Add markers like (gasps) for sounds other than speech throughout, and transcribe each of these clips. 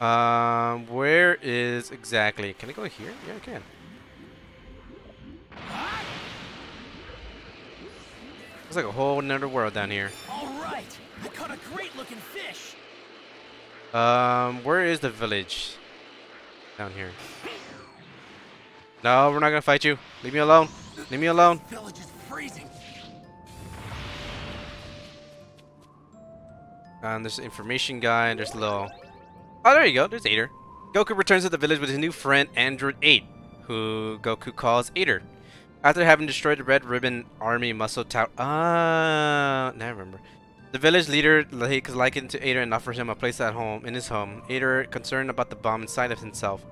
Um, where is exactly? Can I go here? Yeah, I can. It's like a whole another world down here. All right, I caught a great-looking fish. Um, where is the village? Down here. No, we're not gonna fight you. Leave me alone. Leave me alone. Village is freezing. And there's an information guy, and there's a little... Oh, there you go. There's Eighter. Goku returns to the village with his new friend, Android 8, who Goku calls Eighter. After having destroyed the Red Ribbon Army Muscle Tower... Ah, now I remember. The village leader takes likened to Eighter and offers him a place at home in his home. Eighter, concerned about the bomb inside of himself,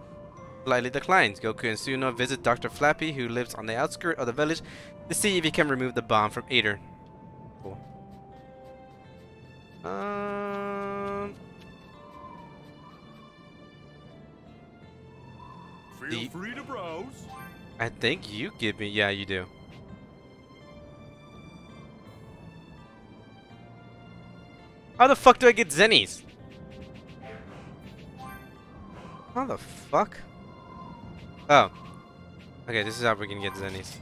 slightly declines. Goku and Suno visit Dr. Flappy, who lives on the outskirts of the village, to see if he can remove the bomb from Eighter. Cool. Um, Feel free to browse. I think you give me. Yeah, you do. How the fuck do I get Zennies? How the fuck? Oh. Okay, this is how we can get Zennies.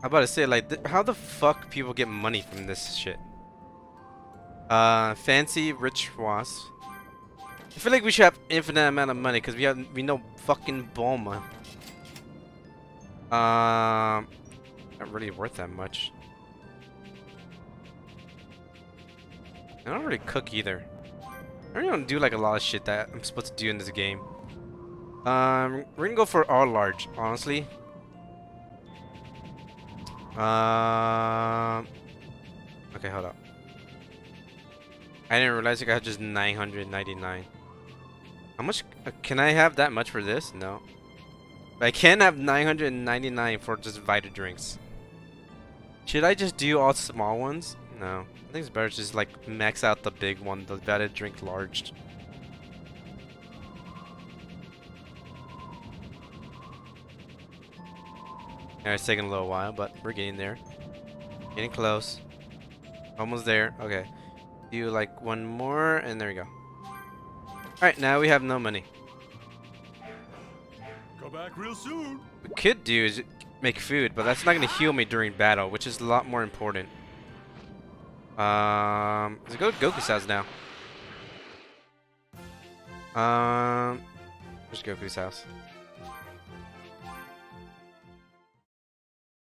I'm about to say, like, th how the fuck people get money from this shit? Uh, fancy rich was. I feel like we should have infinite amount of money because we have we know fucking Bulma. Um, not really worth that much. I don't really cook either. I really don't do like a lot of shit that I'm supposed to do in this game. Um, we're gonna go for all large, honestly. Um, okay, hold up. I didn't realize I got just 999. How much uh, can I have that much for this? No. I can have 999 for just Vita drinks. Should I just do all small ones? No. I think it's better to just like max out the big one, the Vita drink large. Yeah, it's taking a little while, but we're getting there. Getting close. Almost there. Okay. Do like one more, and there we go. Alright, now we have no money. Come back real soon. What we could do is make food, but that's not going to heal me during battle, which is a lot more important. Um, let's go to Goku's house now. Um, where's Goku's house?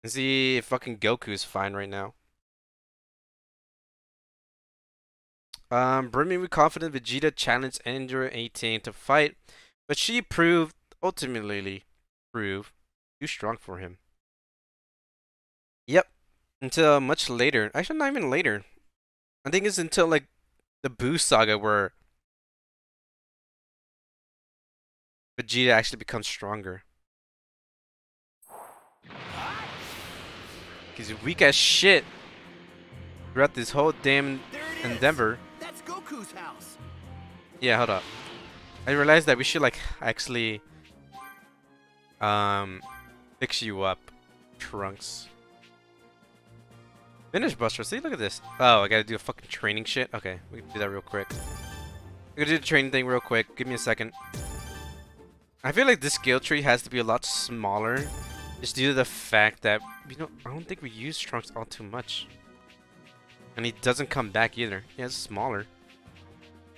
Let's see if fucking Goku's fine right now. Um, me with confident Vegeta challenged Android 18 to fight, but she proved, ultimately, proved too strong for him. Yep, until much later. Actually, not even later. I think it's until like the Buu saga where Vegeta actually becomes stronger. He's weak as shit throughout this whole damn endeavor. Goku's house. Yeah, hold up. I realized that we should like actually um fix you up, Trunks. Finish Buster. See, look at this. Oh, I gotta do a fucking training shit. Okay, we can do that real quick. We gotta do the training thing real quick. Give me a second. I feel like this skill tree has to be a lot smaller, just due to the fact that you know I don't think we use Trunks all too much, and he doesn't come back either. Yeah, it's smaller.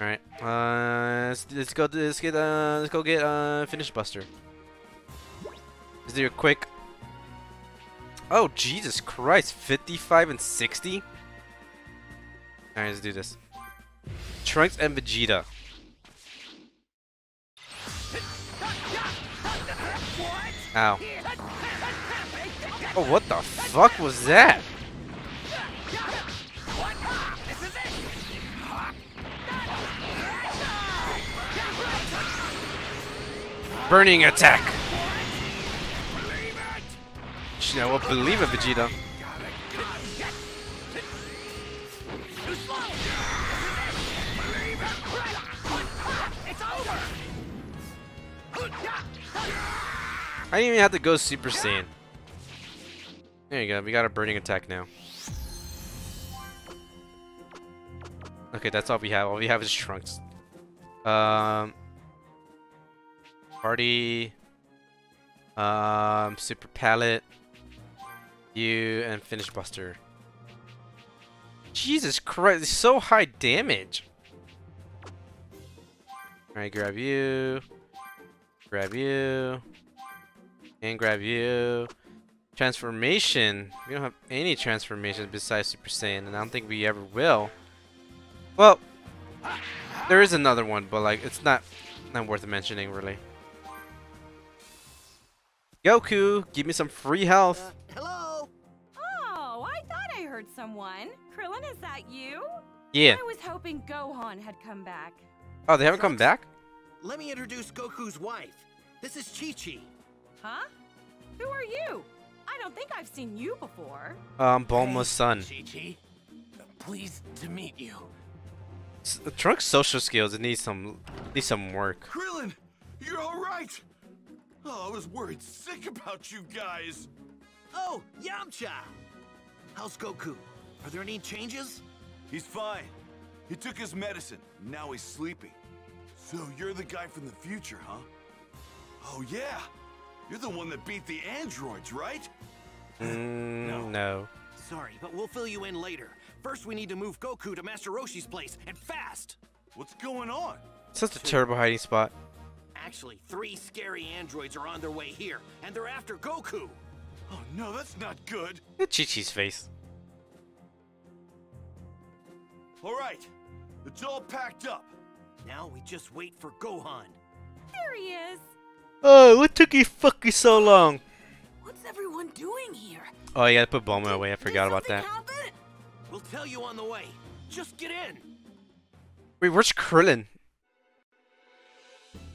All right, uh, let's, let's go. Let's get. Uh, let's go get. Uh, finish Buster. Let's do a quick. Oh Jesus Christ! 55 and 60. All right, let's do this. Trunks and Vegeta. Ow. Oh, what the fuck was that? Burning attack. Yeah, well, believe it, Vegeta. I didn't even have to go Super Saiyan. There you go. We got a burning attack now. Okay, that's all we have. All we have is Trunks. Um, Party, um, Super Palette, you, and Finish Buster. Jesus Christ, so high damage. Alright, grab you, grab you, and grab you. Transformation. We don't have any transformations besides Super Saiyan, and I don't think we ever will. Well, there is another one, but like it's not not worth mentioning really. Goku, give me some free health. Uh, hello? Oh, I thought I heard someone. Krillin, is that you? Yeah. I was hoping Gohan had come back. Oh, they haven't come back? Let me introduce Goku's wife. This is Chi-Chi. Huh? Who are you? I don't think I've seen you before. Um, Bulma's son. Chi-Chi. Pleased to meet you. S- Trunks' social skills it needs some needs some work. Krillin, you're all right. Oh, I was worried sick about you guys. Oh, Yamcha! How's Goku? Are there any changes? He's fine. He took his medicine. Now he's sleeping. So you're the guy from the future, huh? Oh yeah. You're the one that beat the androids, right? Mm, No. no. Sorry, but we'll fill you in later. First, we need to move Goku to Master Roshi's place, and fast! What's going on? Such a terrible hiding spot. Actually, three scary androids are on their way here, and they're after Goku! Oh no, that's not good. Look at Chi-Chi's face. All right, it's all packed up. Now we just wait for Gohan. There he is. Oh, what took you fucking so long? What's everyone doing here? Oh, you gotta put Bulma away. I forgot about that. We'll tell you on the way. Just get in! Wait, where's Krillin?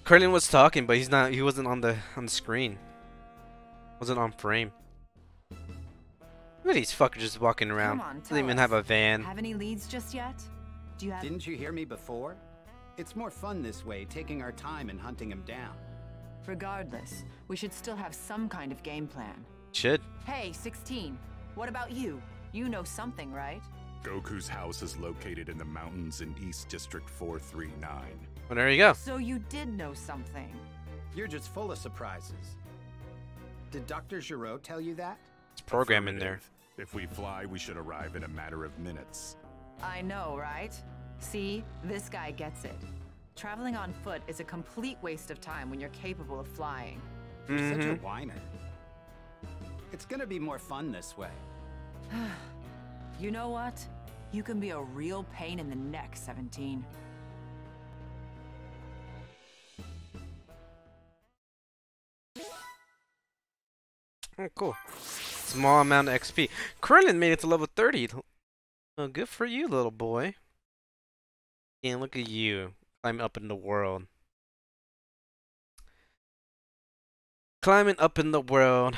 Krillin was talking, but he's not. He wasn't on the on the screen. Wasn't on frame. Look at these fuckers just walking around. Come on, Doesn't even us. have a van. Have any leads just yet? Do you have? Didn't you hear me before? It's more fun this way, taking our time and hunting him down. Regardless, we should still have some kind of game plan. Should. Hey, 16. What about you? You know something, right? Goku's house is located in the mountains in East District 439. Well, there you go. So you did know something. You're just full of surprises. Did Dr. Gero tell you that? It's program in there. If we fly, we should arrive in a matter of minutes. I know, right? See, this guy gets it. Traveling on foot is a complete waste of time when you're capable of flying. You're such a Mhm. whiner. It's gonna be more fun this way. (sighs) You know what? You can be a real pain in the neck, 17. Oh, cool. Small amount of XP. Krillin made it to level 30. Oh, good for you, little boy. And look at you. Climbing up in the world. Climbing up in the world.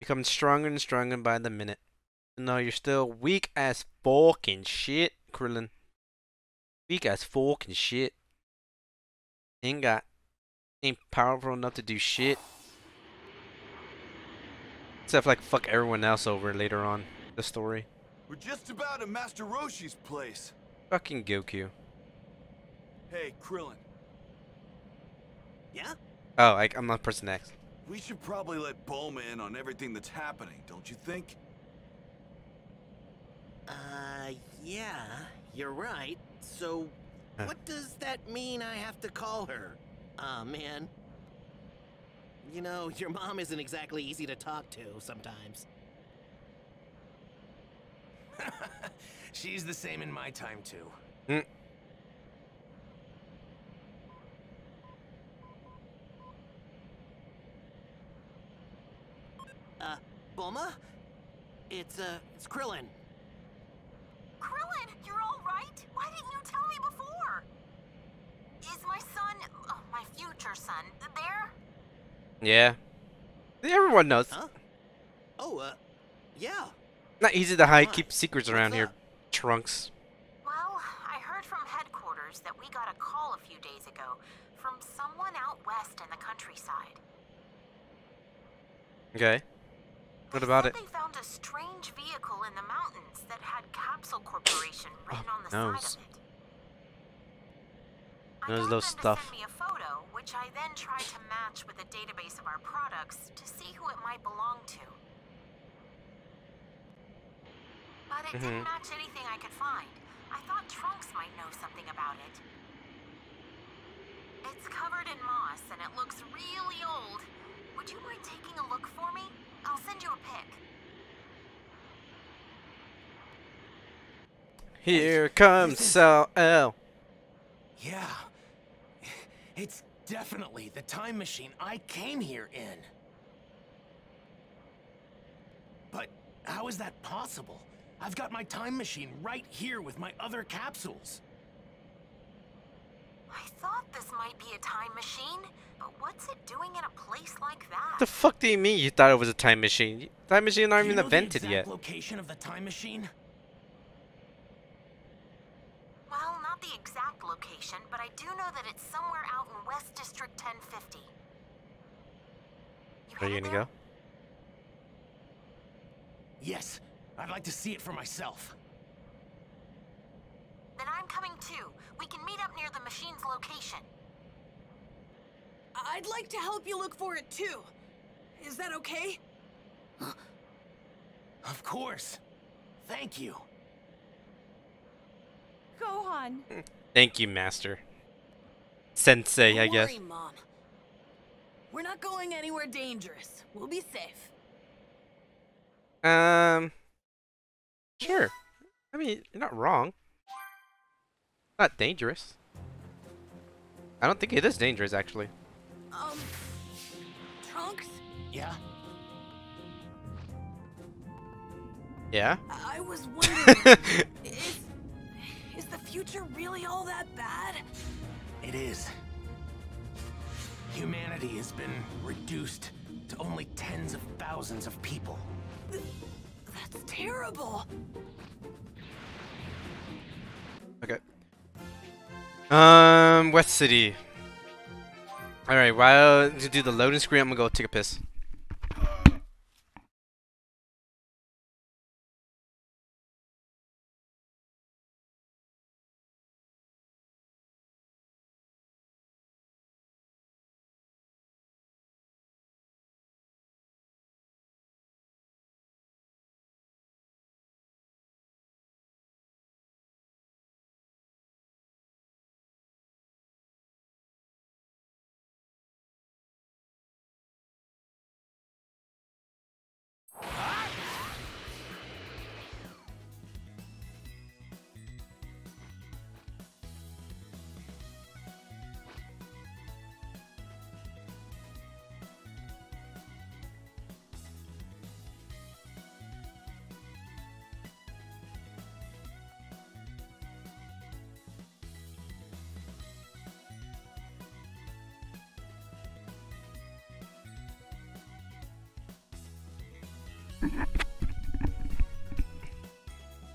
Becoming stronger and stronger by the minute. No, you're still weak as fucking shit, Krillin. Weak as fucking shit. Ain't got ain't powerful enough to do shit. Except like fuck everyone else over later on the story. We're just about at Master Roshi's place. Fucking Goku. Hey, Krillin, Yeah? Oh, I, I'm not person X. we should probably let Bulma in on everything that's happening, don't you think? Uh, yeah, you're right. So, Huh. what does that mean I have to call her? Aw, man. You know, your mom isn't exactly easy to talk to sometimes. (laughs) She's the same in my time, too. Mm. Uh, Bulma? It's, uh, it's Krillin. Krillin, you're all right? Why didn't you tell me before? Is my son, oh, my future son, there? Yeah. Everyone knows. Huh? Oh, uh, yeah. Not easy to hide, Why? keep secrets What's around here. up? Trunks. Well, I heard from headquarters that we got a call a few days ago from someone out west in the countryside. Okay. What about said it? They found a strange vehicle in the mountains that had Capsule Corporation written on the nose. side of it. I Nose those stuff. send me a photo, which I then tried to match with a database of our products to see who it might belong to. But it Mhm. didn't match anything I could find. I thought Trunks might know something about it. It's covered in moss and it looks really old. Would you mind taking a look for me? I'll send you a pic. Here comes Sal L. Yeah. It's definitely the time machine I came here in. But how is that possible? I've got my time machine right here with my other capsules. I thought this might be a time machine, but what's it doing in a place like that? The fuck do you mean you thought it was a time machine? Time machine not Do you even know the invented exact yet. location of the time machine? Well, not the exact location, but I do know that it's somewhere out in West District 1050. You Are you gonna there? go? Yes. I'd like to see it for myself. Then I'm coming too. We can meet up near the machine's location. I'd like to help you look for it too. Is that okay? (gasps) Of course. Thank you. Gohan. (laughs) Thank you, Master. Sensei, Don't I guess. worry, Mom. We're not going anywhere dangerous. We'll be safe. Um, sure. I mean, you're not wrong. Not dangerous. I don't think it is dangerous, actually. Um, Trunks, Yeah? Yeah? I I was (laughs) wondering, is, is the future really all that bad? It is. Humanity has been reduced to only tens of thousands of people. That's terrible. Okay. Um, West City. Alright, while you do the loading screen, I'm gonna go take a piss.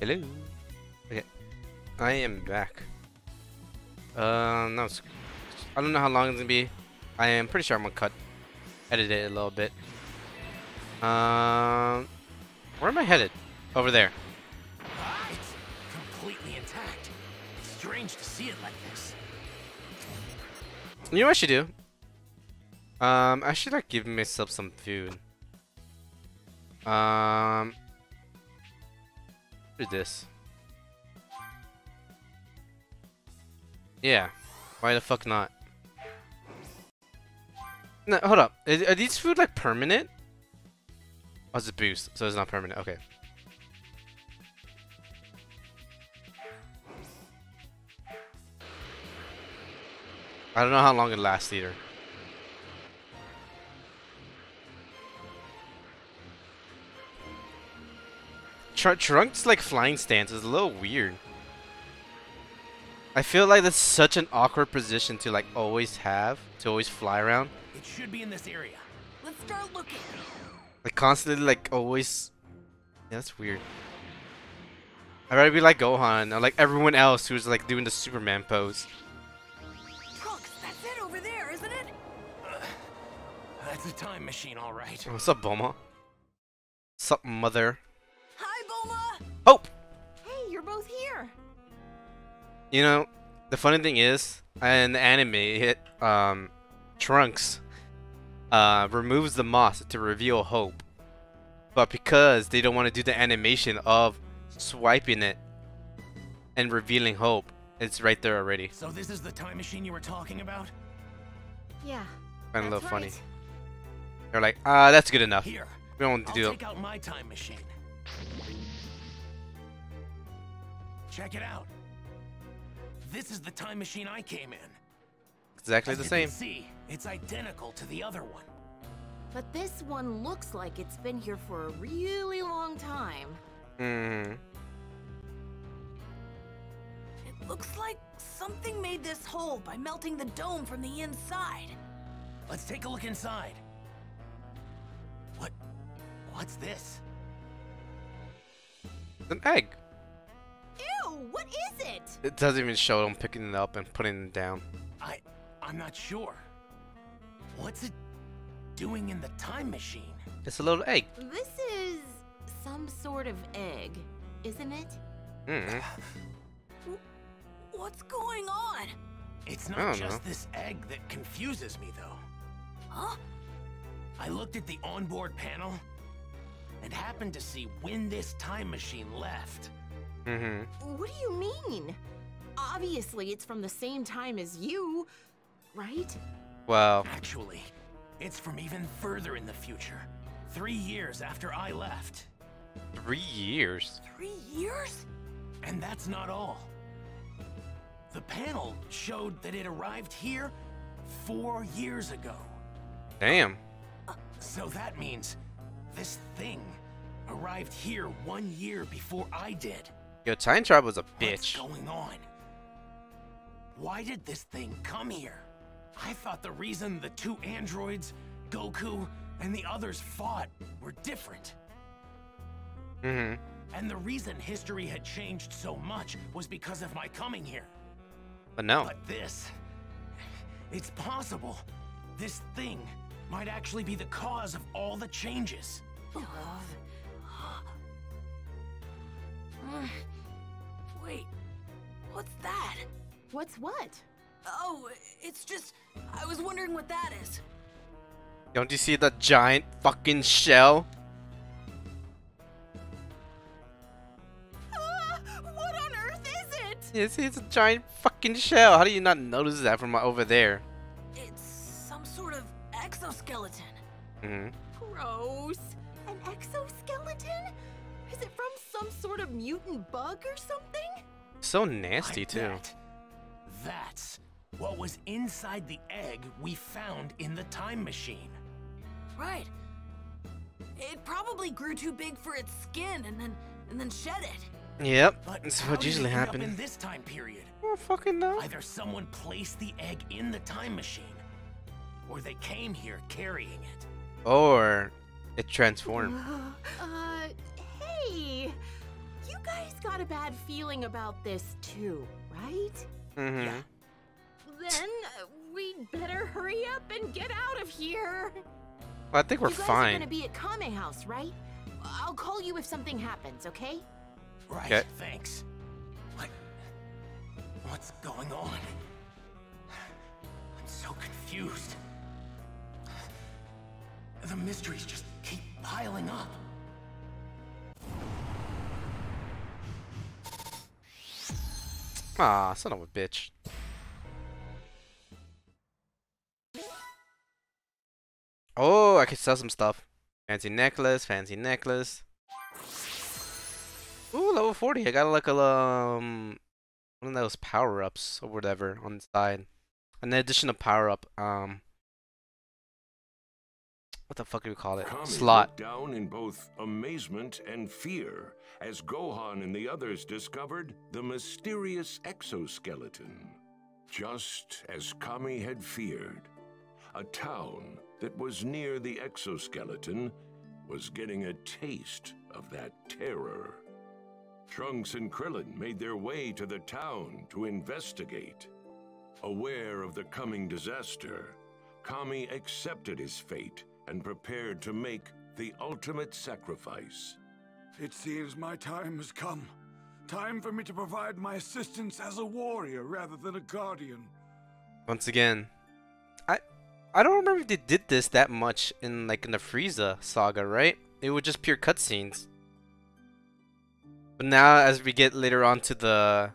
Hello. Okay. I am back. Um, no, it's, I don't know how long it's gonna be. I am pretty sure I'm gonna cut, edit it a little bit. Um, where am I headed? Over there. It's completely intact. It's Strange to see it like this. You know what I should do? Um, I should like give myself some food. Um, do this. Yeah, why the fuck not? No, hold up. Are, are these food like permanent? Oh, it's a boost, so it's not permanent. Okay. I don't know how long it lasts either. Tr Trunk's like flying stance is a little weird. I feel like that's such an awkward position to like always have, to always fly around. It should be in this area. Let's start looking. Like constantly like always Yeah, that's weird. I'd rather be like Gohan or like everyone else who's like doing the Superman pose. Trunks, that's it over there, isn't it? That's a time machine, all right. What's up, Bulma? What's up, mother? Hi, Bulma. Oh! You know, the funny thing is, in the anime, it, um, Trunks uh, removes the moss to reveal Hope. But because they don't want to do the animation of swiping it and revealing Hope, it's right there already. So this is the time machine you were talking about? Yeah. Find it a that's little funny. right. They're like, ah, that's good enough. Here, We don't want to I'll do take out my time machine. Check it out. This is the time machine I came in. exactly As the you same. Can see, it's identical to the other one. But this one looks like it's been here for a really long time. Mm-hmm. It looks like something made this hole by melting the dome from the inside. Let's take a look inside. What? What's this? An egg. Ew, what is it? It doesn't even show them picking it up and putting it down. I, I'm not sure. What's it doing in the time machine? It's a little egg. This is some sort of egg, isn't it? Mm-hmm. What's going on? It's not don't just know. this egg that confuses me, though. Huh? I looked at the onboard panel and happened to see when this time machine left. Mm-hmm. What do you mean? Obviously, it's from the same time as you, right? Well, Actually, it's from even further in the future. Three years after I left. three years. Three years? And that's not all. The panel showed that it arrived here four years ago. Damn. So that means this thing arrived here one year before I did. Yo, Time Tribe was a bitch. What's bitch. going on? Why did this thing come here? I thought the reason the two androids, Goku, and the others fought were different. Mm-hmm. And the reason history had changed so much was because of my coming here. But no. But this. It's possible. This thing might actually be the cause of all the changes. Wait, what's that? What's what? Oh, it's just. I was wondering what that is. Don't you see the giant fucking shell? Ah, what on earth is it? You see, it's a giant fucking shell. How do you not notice that from over there? It's some sort of exoskeleton. Mm-hmm. Gross. An exoskeleton? Is it from some sort of mutant bug or something? So nasty I too. bet That's what was inside the egg we found in the time machine. Right. It probably grew too big for its skin and then and then shed it. Yep. But That's what usually happens. in this time period? I don't fucking know. Either someone placed the egg in the time machine, or they came here carrying it. Or it transformed. (gasps) Uh, hey, you guys got a bad feeling about this too, right? Mm-hmm. Yeah. Then we'd better hurry up and get out of here. Well, I think we're you guys are gonna be at Kame House, right? I'll call you if something happens, okay? Right, Okay. thanks. What? What's going on? I'm so confused. The mysteries just keep piling up. Aw, son of a bitch. Oh, I could sell some stuff. Fancy necklace, fancy necklace. Ooh, level 40. I got like a um one of those power ups or whatever on the side. An additional power up. Um, what the fuck do we call it? Kami Slot. down in both amazement and fear as Gohan and the others discovered the mysterious exoskeleton. Just as Kami had feared, a town that was near the exoskeleton was getting a taste of that terror. Trunks and Krillin made their way to the town to investigate. Aware of the coming disaster, Kami accepted his fate and prepared to make the ultimate sacrifice. It seems my time has come. Time for me to provide my assistance as a warrior rather than a guardian. Once again, I I don't remember if they did this that much in like in the Frieza saga, right? It was just pure cutscenes. But now, as we get later on to the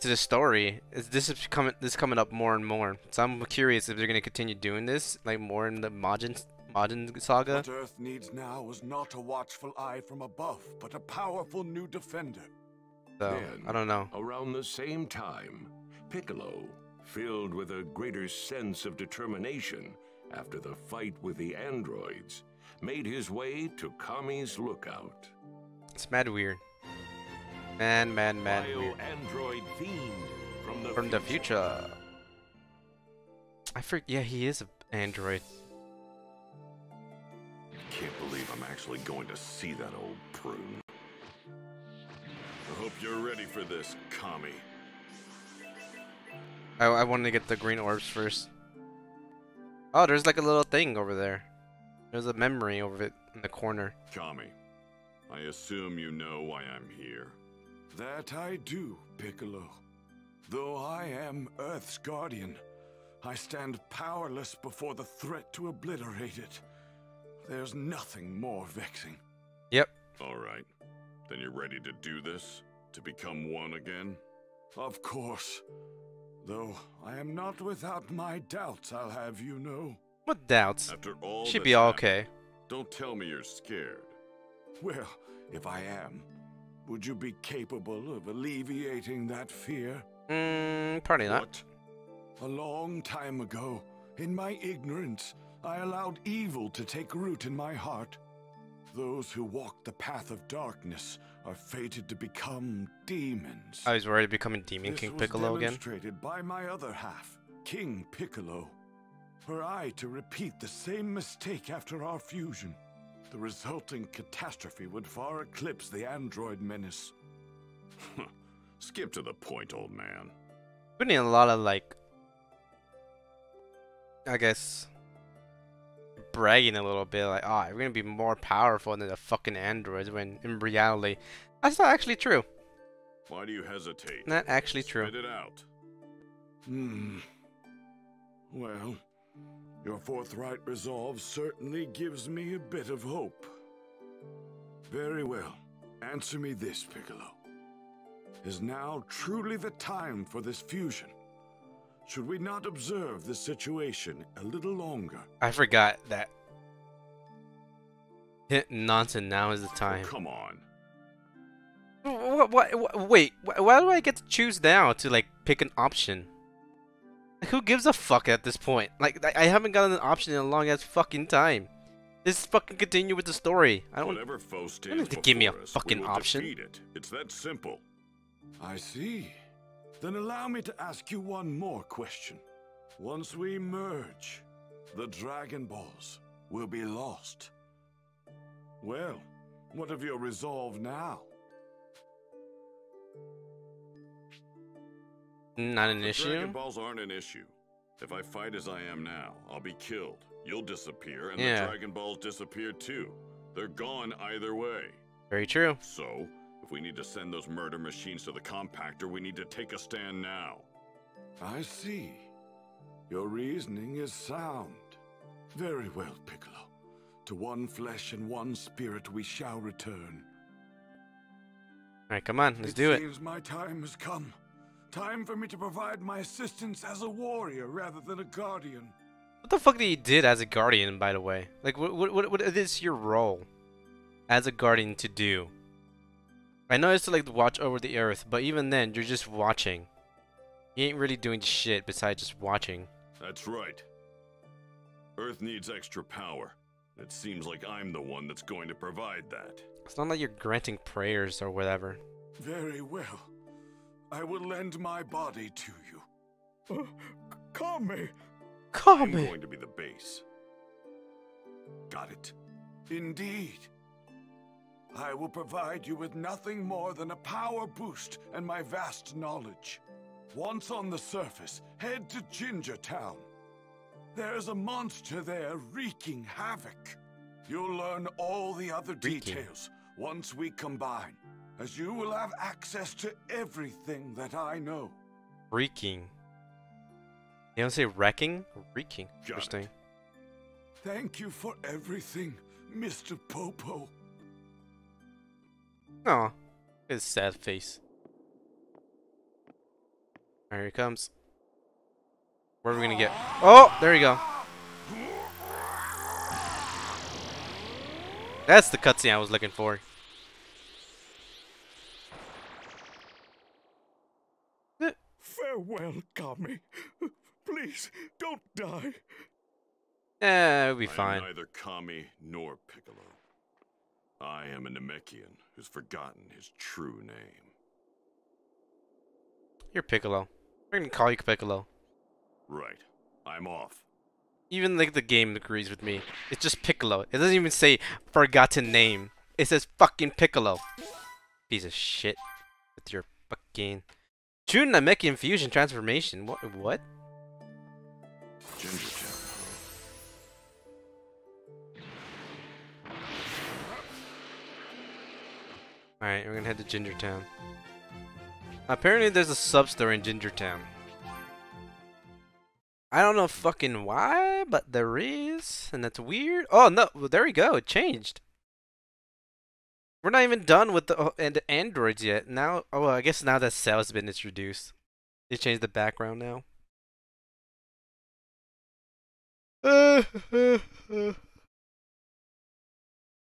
to the story, is this is coming this is coming up more and more. So I'm curious if they're gonna continue doing this like more in the Majin Majin saga. What Earth needs now is not a watchful eye from above, but a powerful new defender. So Then, I don't know. Around the same time, Piccolo, filled with a greater sense of determination after the fight with the androids, made his way to Kami's lookout. It's mad weird. Man, man, man. weird. Bio-android fiend from the From the future. I forget. Yeah, he is an android. I'm actually going to see that old prune. I hope you're ready for this, Kami. I, I wanted to get the green orbs first. Oh, there's like a little thing over there. There's a memory over it in the corner. Kami, I assume you know why I'm here. That I do, Piccolo. Though I am Earth's guardian, I stand powerless before the threat to obliterate it. There's nothing more vexing. Yep. All right. Then you're ready to do this? To become one again? Of course. Though I am not without my doubts, I'll have you know. What doubts? After all Should that's be all okay. Don't tell me you're scared. Well, if I am, would you be capable of alleviating that fear? Mm, probably not. What? A long time ago, in my ignorance, I allowed evil to take root in my heart. Those who walk the path of darkness are fated to become demons. I was worried becoming Demon This King was Piccolo again. demonstrated by my other half, King Piccolo. Were I to repeat the same mistake after our fusion, the resulting catastrophe would far eclipse the android menace. Skip to the point, old man. Putting a lot of like, I guess, bragging a little bit, like, oh, we're gonna be more powerful than the fucking androids. When in reality, that's not actually true. Why do you hesitate? Not actually true. Spit it out. Hmm. Well, your forthright resolve certainly gives me a bit of hope. Very well. Answer me this, Piccolo. Is now truly the time for this fusion? Should we not observe the situation a little longer? I forgot that. Nonsense. Now is the oh, time. come on. What, what, what, wait, why do I get to choose now to like pick an option? Like, who gives a fuck at this point? Like, I, I haven't gotten an option in a long ass fucking time. Just fucking continue with the story. I don't. Whatever foe you stands don't need to give me a us, fucking option. it. It's that simple. I see. Then allow me to ask you one more question. Once we merge, the Dragon Balls will be lost. Well, what of your resolve now? Not an The issue. Dragon Balls aren't an issue. If I fight as I am now, I'll be killed. You'll disappear, and Yeah. the Dragon Balls disappear too. They're gone either way. Very true. So, if we need to send those murder machines to the compactor, we need to take a stand now. I see. Your reasoning is sound. Very well, Piccolo. To one flesh and one spirit we shall return. Alright, come on, let's do it. seems my time has come. Time for me to provide my assistance as a warrior rather than a guardian. What the fuck did you did as a guardian, by the way? Like, what, what, what, what is your role as a guardian to do? I know it's to like watch over the earth, but even then, you're just watching. You ain't really doing shit besides just watching. That's right. Earth needs extra power. It seems like I'm the one that's going to provide that. It's not like you're granting prayers or whatever. Very well. I will lend my body to you. Uh, Kami! I'm Kami! going to be the base. Got it. Indeed. I will provide you with nothing more than a power boost and my vast knowledge. Once on the surface, head to Ginger Town. There's a monster there wreaking havoc. You'll learn all the other details once we combine. as you will have access to everything that I know. Wreaking. You don't say wrecking? Wreaking. Interesting. Thank you for everything, Mr. Popo. Aw. His sad face. Here he comes. Where are we gonna get? Oh, there you go. That's the cutscene I was looking for. Farewell, Kami. Please, don't die. Eh, it'll be I am fine. neither Kami nor Piccolo. I am a Namekian who's forgotten his true name. You're Piccolo. We're gonna call you Piccolo. Right. I'm off. Even like the game agrees with me. It's just Piccolo. It doesn't even say forgotten name. It says fucking Piccolo. Piece of shit. With your fucking True Namekian fusion transformation. What? What? Ginger Alright, we're gonna head to Ginger Town. Apparently there's a sub store in Ginger Town. I don't know fucking why, but there is, and that's weird. Oh no, well, there we go. It changed. We're not even done with the, uh, and androids yet. Now, oh, well, I guess now that Cell has been introduced, they changed the background now. (laughs)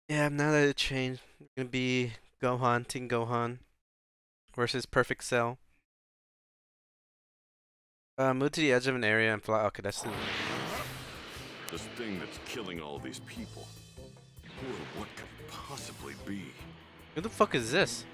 yeah, now that it changed, it's gonna be Gohan, Teen Gohan versus Perfect Cell. Uh, move to the edge of an area and fly. Okay, that's the. This thing that's killing all these people. Who or what could possibly be? Who the fuck is this?